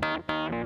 Música